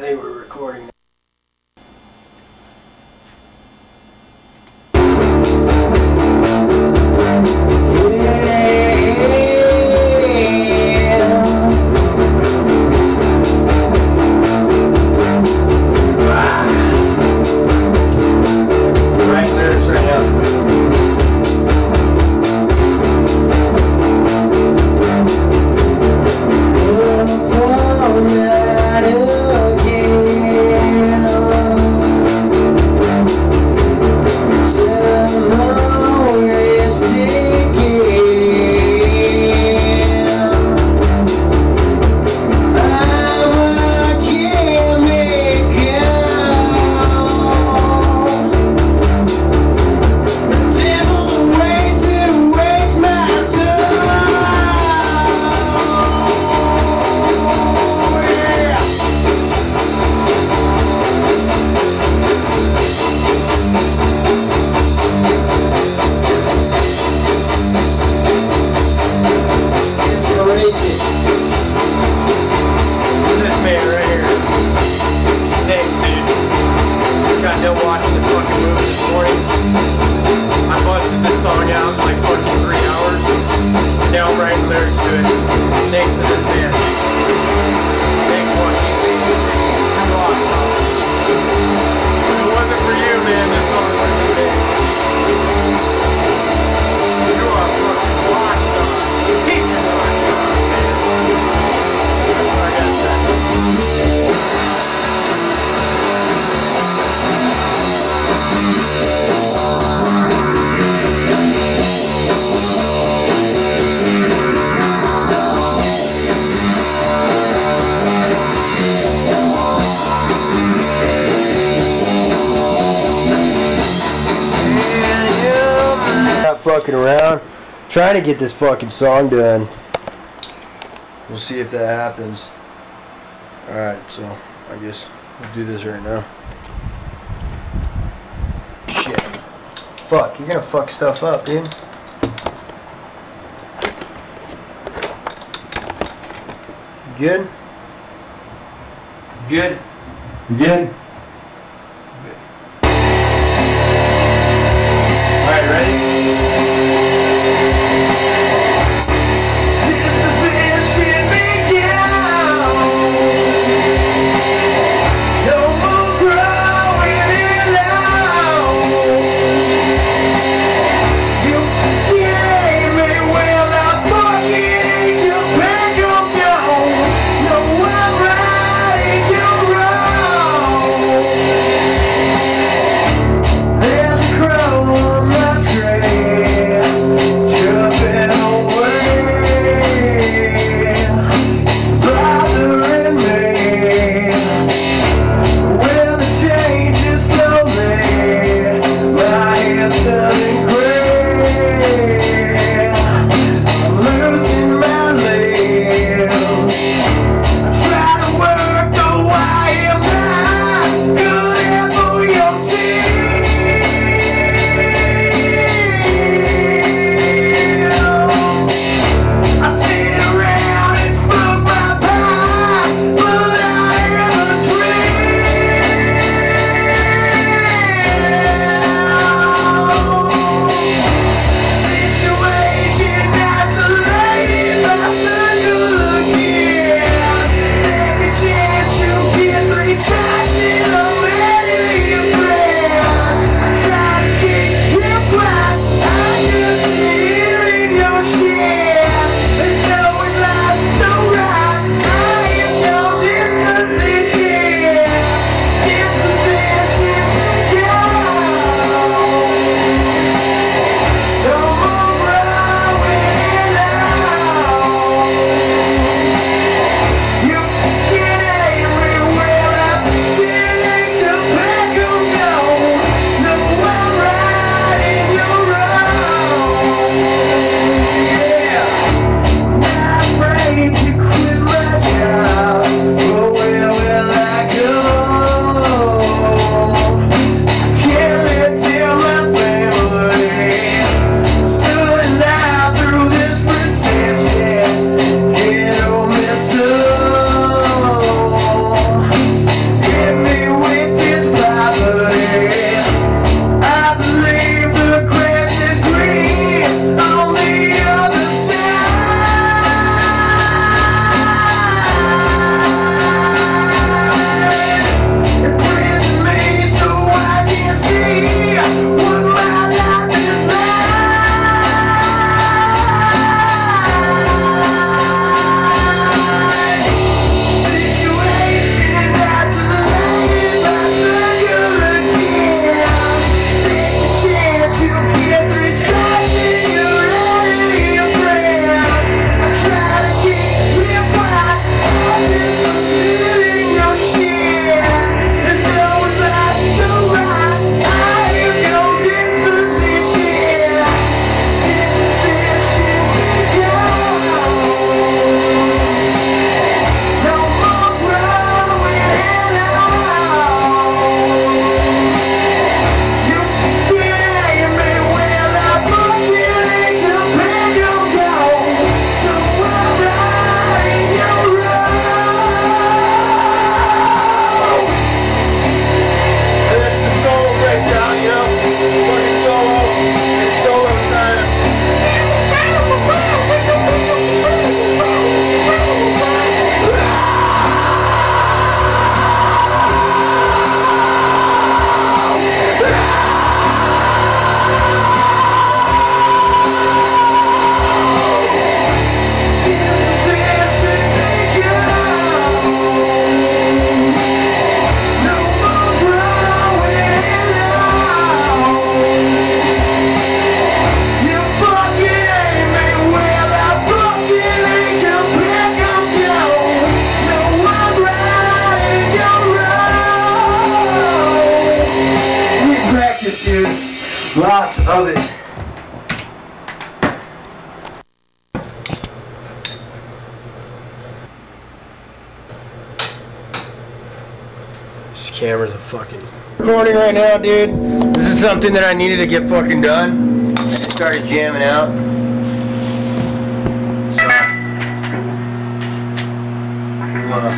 they were recording. fucking around, trying to get this fucking song done. We'll see if that happens. Alright, so I guess we'll do this right now. Shit. Fuck, you're gonna fuck stuff up, dude. Good? Good? Good? Lots of it. This camera's a fucking recording right now, dude. This is something that I needed to get fucking done. And just started jamming out. So, uh,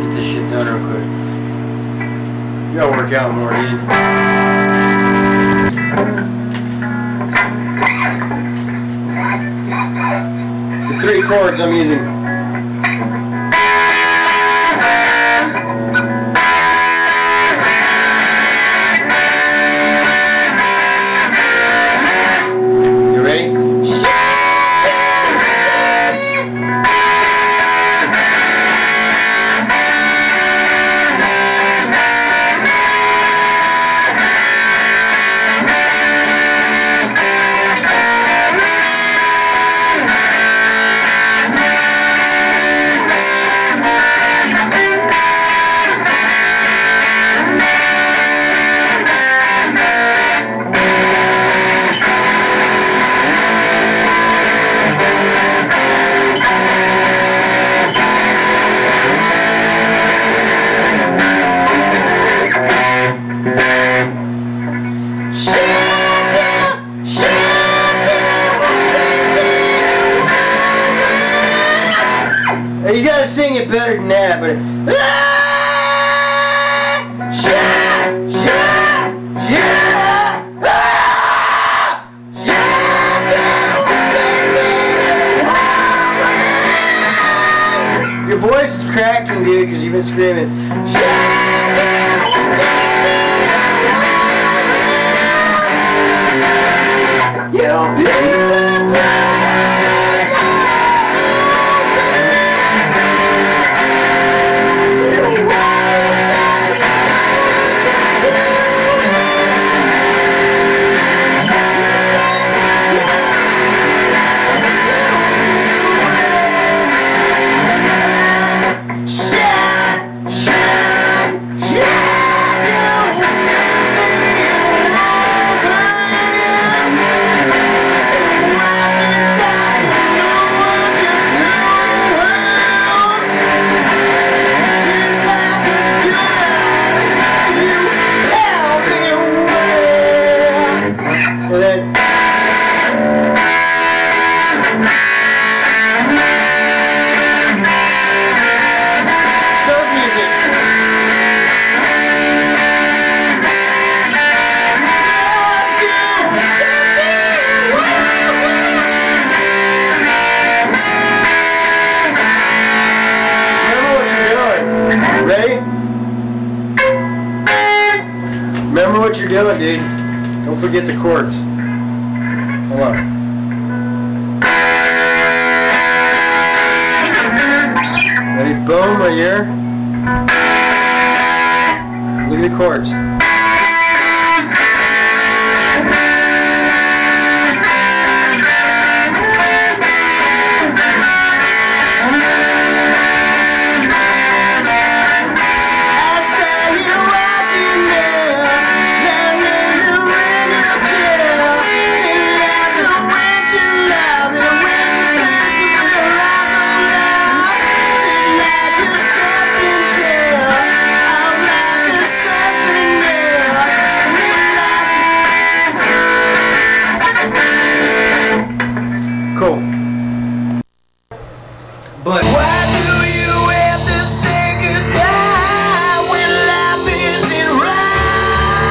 get this shit done real quick. You gotta work out more, dude. Chords I'm using. Your voice is cracking, dude, because you've been screaming. You're beautiful. What you're doing, dude. Don't forget the chords. Hold on. Ready? Boom, right here. Look at the chords.